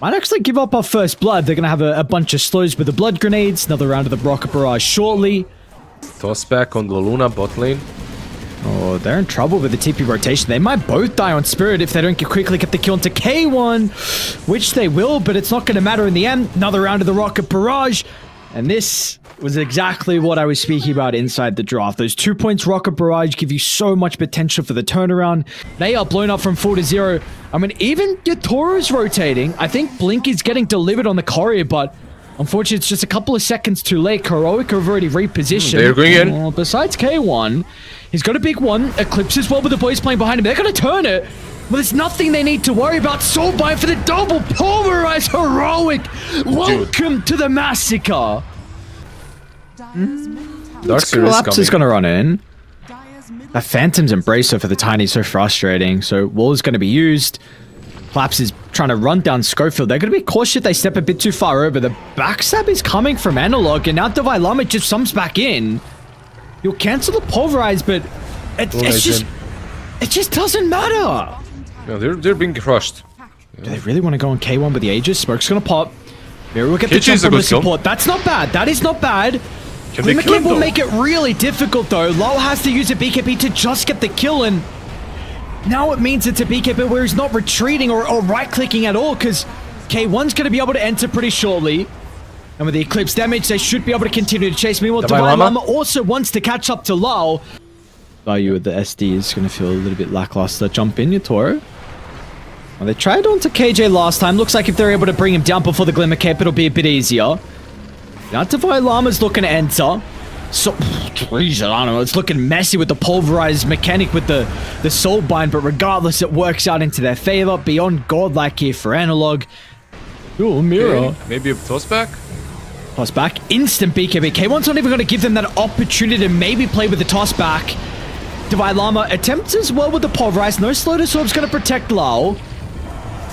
Might actually give up our first blood. They're going to have a, a, bunch of slows with the blood grenades. Another round of the rocket barrage shortly. Toss back on the Luna bot lane. Oh, they're in trouble with the TP rotation. They might both die on Spirit if they don't quickly get the kill into K1, which they will, but it's not going to matter in the end. Another round of the rocket barrage. And this was exactly what I was speaking about inside the draft. Those two points Rocket Barrage give you so much potential for the turnaround. They are blown up from 4 to 0. I mean, even Yatoro's rotating. I think Blink is getting delivered on the courier, but unfortunately, it's just a couple of seconds too late. Heroic have already repositioned. They're going in. Well, besides K1, he's got a big one. Eclipse as well with the boys playing behind him. They're going to turn it. Well, there's nothing they need to worry about. Soulbind for the double pulverize heroic. Welcome Dude. to the massacre. Mm. Dark Collapse is going to run in. A Phantom's Embrace for the Tiny is so frustrating. So Wall is going to be used. Collapse is trying to run down Scofield. They're going to be cautious they step a bit too far over. The backstab is coming from Analog, and now Devilama just sums back in. You'll cancel the Pulverize, but it, it's just... It just doesn't matter. Yeah, they're, they're being crushed. Yeah. Do they really want to go on K1 with the Aegis? Smoke's going to pop. Maybe we'll get the jump from the support. That's not bad. That is not bad. Can kill will make it really difficult though. Larl has to use a BKB to just get the kill and now it means it's a BKB where he's not retreating or, or right-clicking at all because K1's going to be able to enter pretty shortly. And with the Eclipse damage, they should be able to continue to chase. Meanwhile, Divine Lama also wants to catch up to Lao. Value with the SD is going to feel a little bit lackluster. Jump in, Yatoro. Well, they tried onto KJ last time. Looks like if they're able to bring him down before the Glimmer Cape, it'll be a bit easier. Now Divine Lama's looking to enter. So, geez, I don't know. It's looking messy with the pulverized mechanic with the, the soul bind, but regardless, it works out into their favor. Beyond godlike here for Analog. Ooh, Mira. Okay, maybe a toss back? Toss back. Instant BKB. K1's not even going to give them that opportunity to maybe play with the toss back. Divine Lama attempts as well with the pulverize. No slow is going to protect Lao.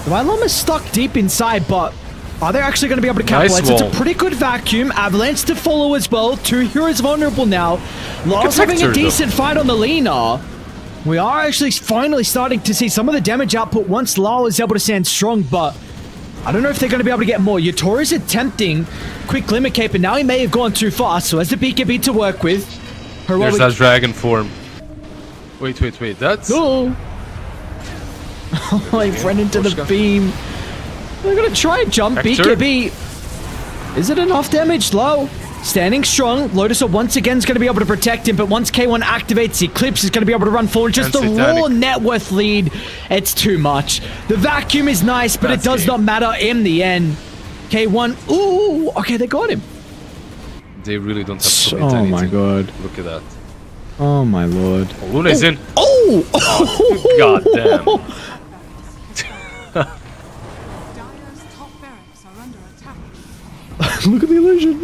Divine Lama's stuck deep inside, but are they actually going to be able to capitalize? Nice it's a pretty good vacuum. Avalanche to follow as well. Two heroes vulnerable now. Lost having a decent though. fight on the Lina. We are actually finally starting to see some of the damage output once Larl is able to stand strong, but I don't know if they're going to be able to get more. is attempting quick limit cape, and now he may have gone too far. so has the BKB to work with. Heroic. There's that dragon form. Wait, wait, wait, that's... Oh! I ran into the beam. They're gonna try and jump. Hector? BKB. Is it enough damage? Low. Standing strong. Lotus once again is going to be able to protect him, but once K1 activates, Eclipse is going to be able to run forward. Just the raw net worth lead. It's too much. The vacuum is nice, but That's it does game. not matter in the end. K1. Ooh. Okay, they got him. They really don't have to Oh my god. Look at that. Oh my lord. Oh, Luna's oh. in. Oh! oh god damn. Look at the illusion.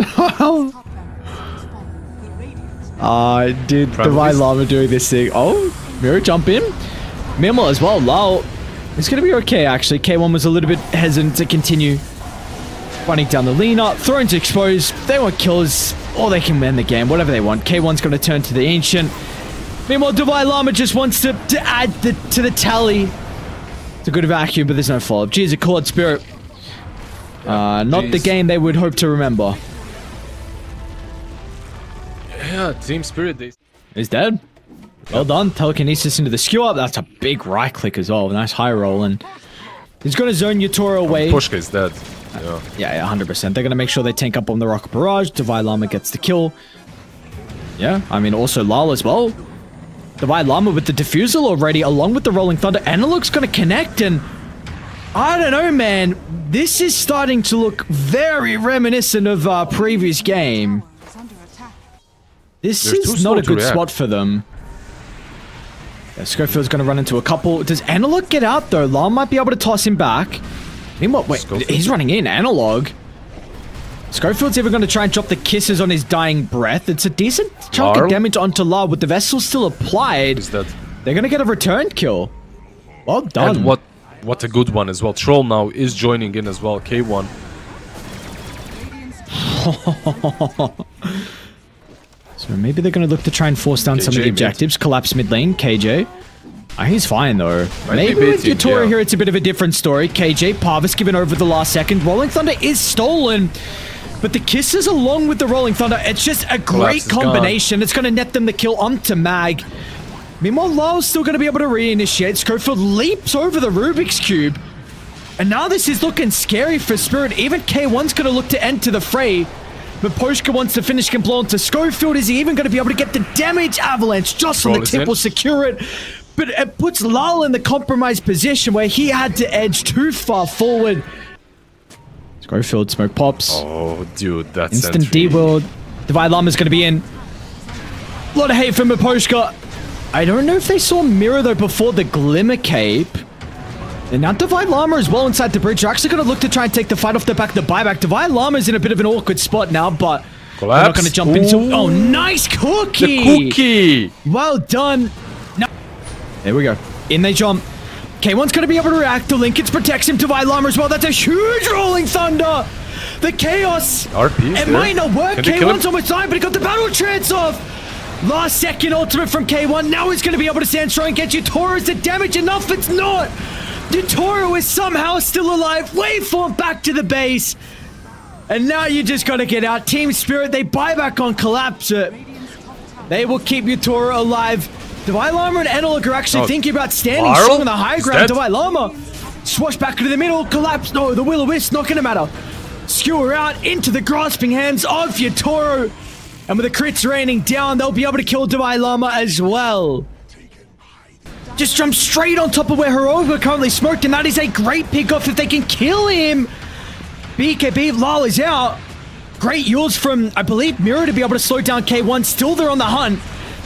Ah, uh, did Divine Lama doing this thing. Oh, Mira jump in. Minimal as well. Lao. It's going to be okay, actually. K1 was a little bit hesitant to continue running down the Lina. Thrones exposed. They want killers, or they can win the game, whatever they want. K1's going to turn to the Ancient. Meanwhile, Divine Lama just wants to, to add the, to the tally. It's a good vacuum, but there's no follow-up. Geez, a Cold Spirit uh, not the game they would hope to remember. Yeah, Team Spirit days. He's dead. Well done. Telekinesis into the skew up. That's a big right click as well. Nice high roll. And he's going to zone Yatoro away. Oh, Pushka is dead. Yeah. yeah, 100%. They're going to make sure they tank up on the Rocket Barrage. Divine Lama gets the kill. Yeah, I mean, also Larl as well. Divine Lama with the Diffusal already, along with the Rolling Thunder. Analog's going to connect and I don't know, man. This is starting to look very reminiscent of our previous game. This is not a good spot for them. Yeah, Scofield's going to run into a couple. Does Analog get out, though? Lam might be able to toss him back. Meanwhile, wait, Scofield. he's running in. Analog. Scofield's even going to try and drop the kisses on his dying breath. It's a decent chunk Larl? of damage onto Larl with the vessel still applied. Is that? They're going to get a return kill. Well done. And what what a good one as well. Troll now is joining in as well. K1. so maybe they're going to look to try and force down KJ some of the objectives. Mid. Collapse mid lane. KJ. Oh, he's fine though. Might Maybe with Yatoro yeah. here, it's a bit of a different story. KJ Parvis given over the last second. Rolling Thunder is stolen. But the kisses along with the Rolling Thunder, it's just a great combination. It's going to net them the kill onto Mag. Meanwhile, Lyle's still going to be able to reinitiate. Scofield leaps over the Rubik's Cube. And now this is looking scary for Spirit. Even K1's going to look to enter the fray. Miposhka wants to finish Complon to Scofield. Is he even going to be able to get the damage? Avalanche just on the tip will secure it. But it puts Larl in the compromised position where he had to edge too far forward. Scofield, smoke pops. Oh, dude, that's Instant D-World. Divide Llama's going to be in. A lot of hate from Miposhka. I don't know if they saw Mira, though, before the Glimmer Cape. And now Divine Llama is well inside the bridge. They're actually going to look to try and take the fight off the back of the buyback. Divine Llama's in a bit of an awkward spot now, but Collapse. they're not going to jump Ooh. into... Oh, nice cookie! The cookie! Well done. No. There we go. In they jump. K1's going to be able to react. The Linken's protects him. Divine Llama as well. That's a huge rolling thunder. The Chaos. RP It there. might not work. K1's almost dying, but he got the battle trance off. Last second ultimate from K1. Now he's going to be able to stand strong and get you Taurus the damage enough. It's not. Toro is somehow still alive. Waveform back to the base. And now you just gotta get out. Team Spirit, they buy back on Collapse it. They will keep Yatoro alive. Divine Lama and Analog are actually oh, thinking about standing Marl? strong on the high ground. Divine Lama, swash back into the middle. Collapse. No, the Will-O-Wisp not gonna matter. Skewer out into the grasping hands of Yatoro. And with the crits raining down, they'll be able to kill Divine Lama as well. Just jump straight on top of where are currently smoked, and that is a great pickoff if they can kill him. BKB, Larl is out. Great use from, I believe, Mira to be able to slow down K1. Still there on the hunt.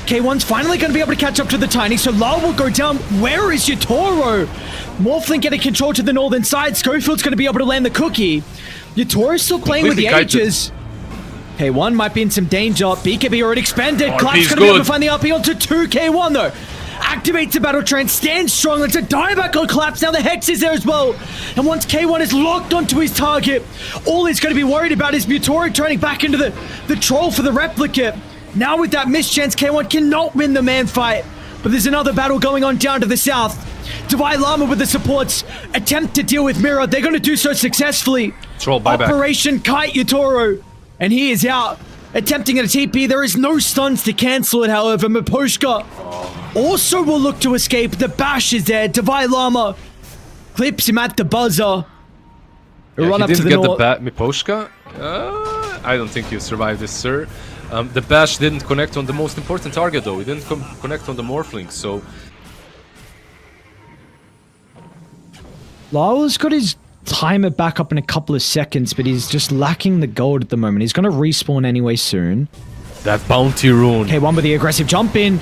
K1's finally going to be able to catch up to the Tiny, so Larl will go down. Where is your Toro? Morphling getting control to the northern side. Scofield's going to be able to land the cookie. Yatoro's still playing with the Aegis. K1 might be in some danger. BKB already expanded. Clap's going to be able to find the RP onto 2 K1 though activates the battle trance, stands strong, It's a dieback on collapse. Now the Hex is there as well. And once K1 is locked onto his target, all he's going to be worried about is Mutori turning back into the, the troll for the replicate. Now with that mischance, K1 cannot win the man fight. But there's another battle going on down to the south. Divine Lama with the supports attempt to deal with Mira. They're going to do so successfully. Troll buyback. Operation Kite Yatoro. And he is out. Attempting a TP. There is no stuns to cancel it, however. Miposhka also will look to escape. The bash is there. Divine Lama clips him at the buzzer. Yeah, run up to the get north. the bat Miposhka. Uh, I don't think you survive this, sir. Um, the bash didn't connect on the most important target, though. It didn't connect on the Morphling, so... Lyle's got his timer back up in a couple of seconds, but he's just lacking the gold at the moment. He's going to respawn anyway soon. That bounty rune. Okay, one with the aggressive jump in.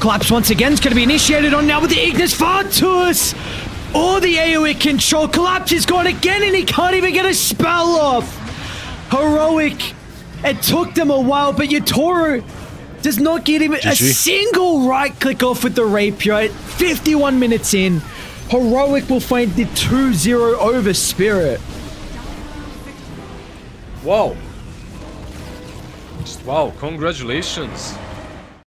Collapse once again is going to be initiated on now with the Ignis Fatuus. Or the AoE control. Collapse is gone again and he can't even get a spell off. Heroic. It took them a while, but Yatoro does not get even GG. a single right click off with the rapier. 51 minutes in. Heroic will find the 2-0 over Spirit. Wow. Just wow, congratulations.